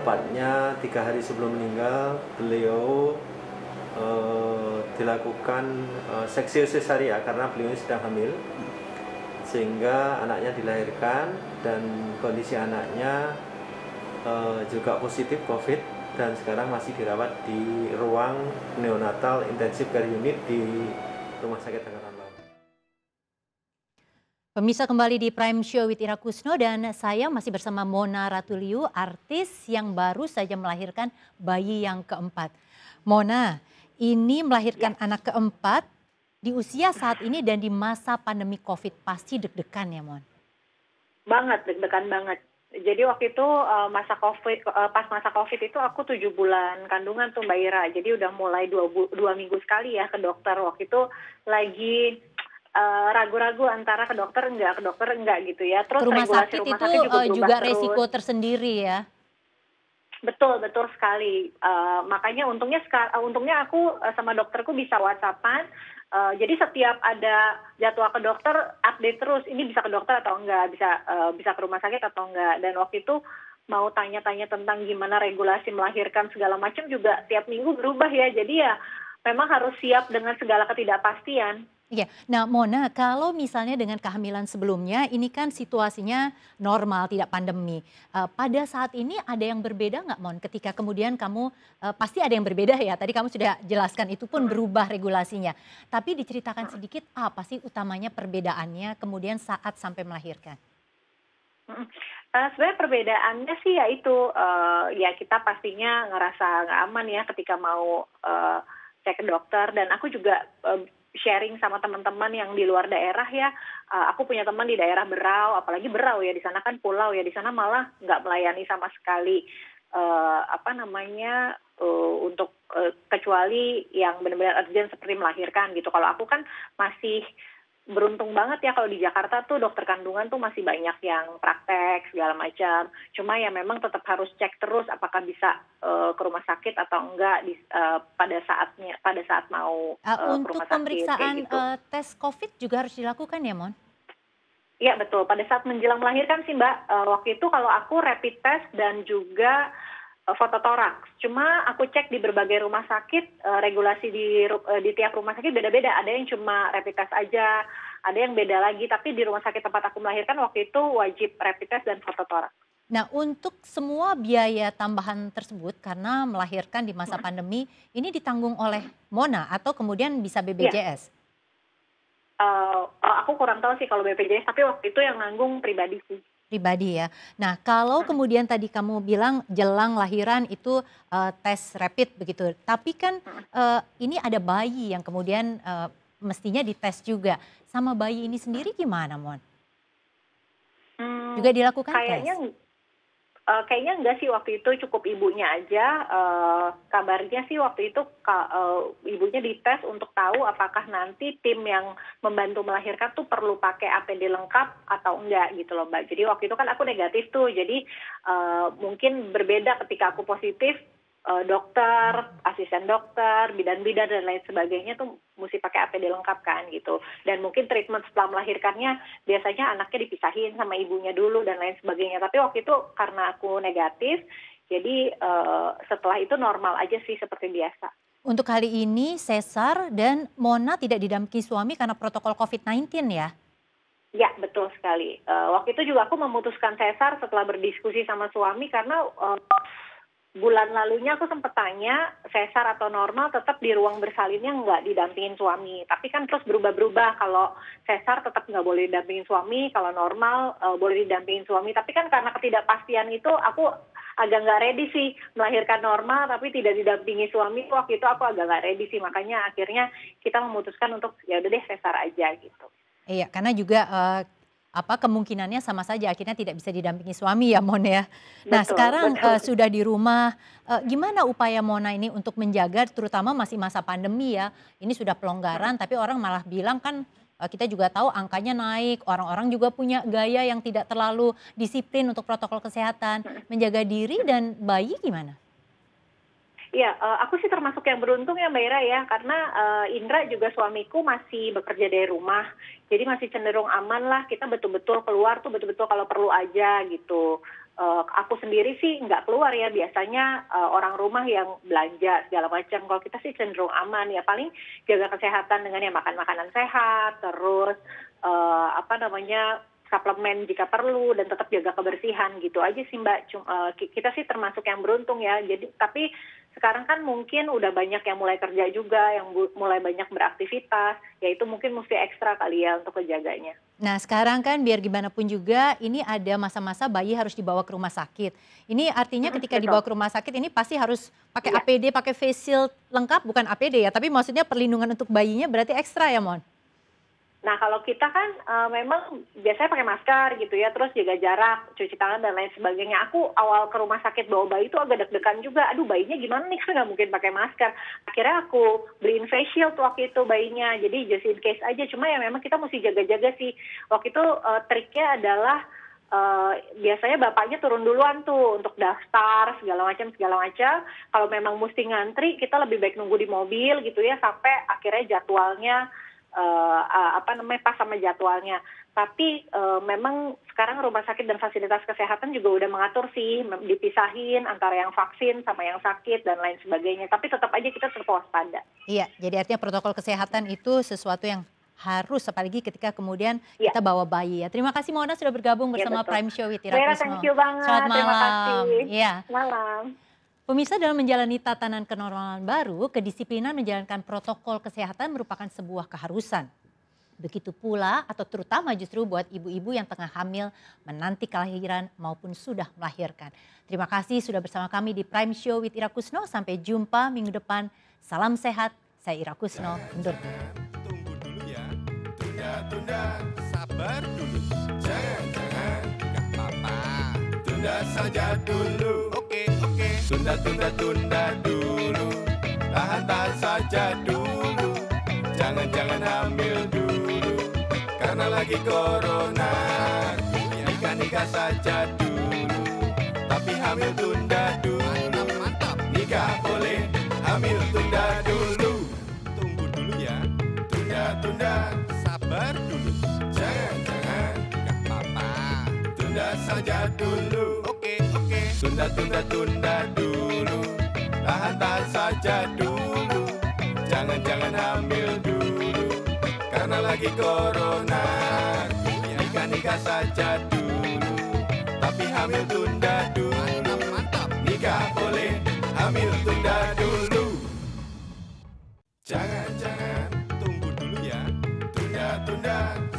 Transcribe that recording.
tepatnya tiga hari sebelum meninggal beliau eh, dilakukan eh, seksi cesaria karena beliau sedang hamil sehingga anaknya dilahirkan dan kondisi anaknya eh, juga positif COVID dan sekarang masih dirawat di ruang neonatal intensif care unit di Rumah Sakit Laut. Pemirsa kembali di Prime Show with Ira Kusno dan saya masih bersama Mona Ratuliu, artis yang baru saja melahirkan bayi yang keempat. Mona, ini melahirkan ya. anak keempat di usia saat ini dan di masa pandemi COVID pasti deg-degan ya Mon? Banget, deg-degan banget. Jadi waktu itu uh, masa COVID, uh, pas masa COVID itu aku tujuh bulan kandungan tuh Mbak Ira. Jadi udah mulai dua, dua minggu sekali ya ke dokter. Waktu itu lagi Eh, ragu-ragu uh, antara ke dokter enggak ke dokter enggak gitu ya. Terus rumah regulasi sakit rumah itu sakit juga, uh, juga resiko tersendiri ya? Betul betul sekali. Uh, makanya untungnya uh, untungnya aku uh, sama dokterku bisa whatsappan. Uh, jadi setiap ada jadwal ke dokter update terus ini bisa ke dokter atau enggak bisa uh, bisa ke rumah sakit atau enggak dan waktu itu mau tanya-tanya tentang gimana regulasi melahirkan segala macam juga tiap minggu berubah ya. Jadi ya memang harus siap dengan segala ketidakpastian Iya. Nah, Mona, kalau misalnya dengan kehamilan sebelumnya, ini kan situasinya normal, tidak pandemi. Uh, pada saat ini ada yang berbeda nggak, Mon? Ketika kemudian kamu uh, pasti ada yang berbeda ya. Tadi kamu sudah jelaskan itu pun berubah regulasinya. Tapi diceritakan sedikit apa sih utamanya perbedaannya kemudian saat sampai melahirkan? Uh, sebenarnya perbedaannya sih ya itu uh, ya kita pastinya ngerasa nggak aman ya ketika mau uh, cek ke dokter dan aku juga uh, sharing sama teman-teman yang di luar daerah ya. Uh, aku punya teman di daerah Berau apalagi Berau ya di sana kan pulau ya. Di sana malah nggak melayani sama sekali uh, apa namanya uh, untuk uh, kecuali yang benar-benar urgent seperti melahirkan gitu. Kalau aku kan masih beruntung banget ya kalau di Jakarta tuh dokter kandungan tuh masih banyak yang praktek segala macam. Cuma ya memang tetap harus cek terus apakah bisa uh, ke rumah sakit atau enggak di, uh, pada saatnya pada saat mau uh, uh, untuk ke rumah sakit. pemeriksaan gitu. uh, tes COVID juga harus dilakukan ya, Mon? Iya betul. Pada saat menjelang melahirkan sih Mbak, uh, waktu itu kalau aku rapid test dan juga uh, foto toraks. Cuma aku cek di berbagai rumah sakit, uh, regulasi di uh, di tiap rumah sakit beda-beda. Ada yang cuma rapid test aja, ada yang beda lagi. Tapi di rumah sakit tempat aku melahirkan waktu itu wajib rapid test dan foto toraks. Nah, untuk semua biaya tambahan tersebut karena melahirkan di masa pandemi, ini ditanggung oleh Mona atau kemudian bisa BPJS? Ya. Uh, aku kurang tahu sih kalau BPJS, tapi waktu itu yang nanggung pribadi sih pribadi ya. Nah, kalau kemudian tadi kamu bilang jelang lahiran itu uh, tes rapid begitu, tapi kan uh, ini ada bayi yang kemudian uh, mestinya dites juga. Sama bayi ini sendiri gimana, Mon? Hmm, juga dilakukan kayaknya, tes? Uh, kayaknya enggak sih waktu itu cukup ibunya aja. Uh, kabarnya sih waktu itu uh, ibunya dites untuk tahu apakah nanti tim yang membantu melahirkan tuh perlu pakai APD lengkap atau enggak gitu loh mbak. Jadi waktu itu kan aku negatif tuh. Jadi uh, mungkin berbeda ketika aku positif uh, dokter, asisten dokter, bidan-bidan dan lain sebagainya tuh mesti pakai APD lengkap kan gitu. Dan mungkin treatment setelah melahirkannya biasanya anaknya dipisahin sama ibunya dulu dan lain sebagainya. Tapi waktu itu karena aku negatif, jadi uh, setelah itu normal aja sih seperti biasa. Untuk kali ini Cesar dan Mona tidak didampingi suami karena protokol COVID-19 ya? Ya betul sekali. Uh, waktu itu juga aku memutuskan Cesar setelah berdiskusi sama suami karena uh, bulan lalunya aku sempat tanya sesar atau normal tetap di ruang bersalinnya nggak didampingin suami. Tapi kan terus berubah-berubah. Kalau sesar tetap nggak boleh didampingin suami kalau normal uh, boleh didampingin suami. Tapi kan karena ketidakpastian itu aku agak nggak ready sih melahirkan normal tapi tidak didampingi suami. Waktu itu aku agak nggak ready sih. Makanya akhirnya kita memutuskan untuk ya udah deh sesar aja gitu. Iya karena juga uh, apa kemungkinannya sama saja akhirnya tidak bisa didampingi suami ya Mon ya. Nah betul, sekarang betul. Uh, sudah di rumah, uh, gimana upaya Mona ini untuk menjaga terutama masih masa pandemi ya. Ini sudah pelonggaran tapi orang malah bilang kan uh, kita juga tahu angkanya naik, orang-orang juga punya gaya yang tidak terlalu disiplin untuk protokol kesehatan. Menjaga diri dan bayi gimana? Uh, aku sih termasuk yang beruntung ya Mbak Ira ya, karena uh, Indra juga suamiku masih bekerja dari rumah, jadi masih cenderung aman lah. Kita betul-betul keluar tuh betul-betul kalau perlu aja gitu. uh, aku sendiri sih nggak keluar ya. Biasanya uh, orang rumah yang belanja segala macam. Kalau kita sih cenderung aman ya. Paling jaga kesehatan dengan ya makan makanan sehat terus uh, apa namanya suplemen jika perlu dan tetap jaga kebersihan gitu aja sih mbak. Cuma, kita sih termasuk yang beruntung ya. Jadi tapi sekarang kan mungkin udah banyak yang mulai kerja juga yang mulai banyak beraktivitas ya itu mungkin mesti ekstra kali ya untuk kejaganya nah sekarang kan biar gimana pun juga ini ada masa-masa bayi harus dibawa ke rumah sakit ini artinya ketika Betul. dibawa ke rumah sakit ini pasti harus pakai ya. APD pakai face shield lengkap bukan APD ya tapi maksudnya perlindungan untuk bayinya berarti ekstra ya Mon Nah kalau kita kan uh, memang biasanya pakai masker gitu ya, terus jaga jarak, cuci tangan dan lain sebagainya. Aku awal ke rumah sakit bawa bayi itu agak deg-degan juga. Aduh bayinya gimana nih kan nggak mungkin pakai masker. Akhirnya aku beliin face shield waktu itu bayinya. Jadi just in case aja. Cuma ya memang kita mesti jaga-jaga sih. Waktu itu uh, triknya adalah Uh, biasanya bapaknya turun duluan tuh untuk daftar segala macam segala macam. Kalau memang mesti ngantri, kita lebih baik nunggu di mobil gitu ya sampai akhirnya jadwalnya uh, apa namanya pas sama jadwalnya. Tapi uh, memang sekarang rumah sakit dan fasilitas kesehatan juga udah mengatur sih dipisahin antara yang vaksin sama yang sakit dan lain sebagainya. Tapi tetap aja kita tetap waspada. Iya, jadi artinya protokol kesehatan itu sesuatu yang harus apalagi ketika kemudian ya. kita bawa bayi ya. Terima kasih Mona sudah bergabung iya, bersama ya, Prime Show with Ira thank you banget. Selamat malam. Terima kasih. Ya. Malam. Pemirsa dalam menjalani tatanan kenormalan baru, kedisiplinan menjalankan protokol kesehatan merupakan sebuah keharusan. Begitu pula atau terutama justru buat ibu-ibu yang tengah hamil, menanti kelahiran maupun sudah melahirkan. Terima kasih sudah bersama kami di Prime Show with Ira Kusno. Sampai jumpa minggu depan. Salam sehat. Saya Ira Kusno. Undur. Tunggu dulu ya. Tunda, tunda. Sabar dulu. Jangan, jangan. Gak apa-apa. Tunda saja dulu. Tunda, tunda, tunda dulu. Tahan-tahan saja dulu. Jangan-jangan hamil dulu. Karena lagi corona Nikah-nikah saja dulu. Tapi hamil tunda dulu. Nikah boleh Hamil tunda dulu. Tunggu dulu ya. Tunda-tunda Sabar dulu. Jangan-jangan Gak apa-apa. Tunda saja dulu Tunda tunda tunda dulu. Tahan tahan saja dulu. Jangan jangan hamil dulu. Karena lagi corona Nikah nikah saja dulu. Tapi hamil tunda dulu. Nikah boleh hamil tunda dulu. Jangan jangan tunggu dulu ya. Tunda tunda.